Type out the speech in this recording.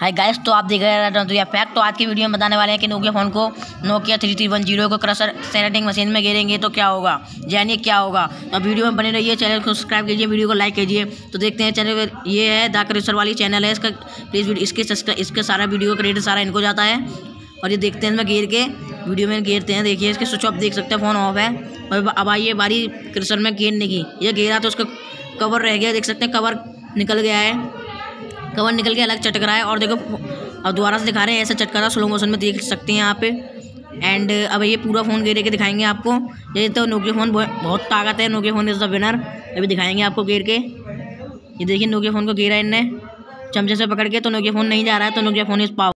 Hi guys तो आप देख रहे हैं तो यह फैक्ट तो आज की वीडियो में बताने वाले हैं कि नोकिया फ़ोन को Nokia three three one zero को क्रशर सेनेटिंग मशीन में गिरेंगे तो क्या होगा? जानिए क्या होगा? तो वीडियो में बने रहिए चैनल को सब्सक्राइब कीजिए वीडियो को लाइक कीजिए। तो देखते हैं चैनल ये है द क्रशर वाली चैनल है। इसका प्लीज़ इसके इसके सारा वीडियो का क्रेडिट सारा इनको जाता है। और ये देखते हैं इसमें घेर के वीडियो में घेरते हैं। देखिए, इसके स्विच ऑफ़ देख सकते हैं फ़ोन ऑफ़ है। और अब आइए बारी क्रशर में घेरने की। ये घेरा तो उसका कवर रह गया, देख सकते हैं कवर निकल गया है। कवर निकल के अलग चटक रहा है और देखो, अब दोबारा से दिखा रहे हैं, ऐसा चटका रहा स्लो मोशन में देख सकते हैं यहाँ पे। एंड अब ये पूरा फ़ोन गेर के दिखाएँगे आपको। ये तो नोकिया फ़ोन बहुत ताकत है Nokia phone is the winner अभी दिखाएँगे आपको गेर के। ये देखिए नोकिया फ़ोन को गेरा इनने। चमचे से पकड़ के तो नोकिया फ़ोन नहीं जा रहा है तो नोकिया फ़ोन इज़ पावर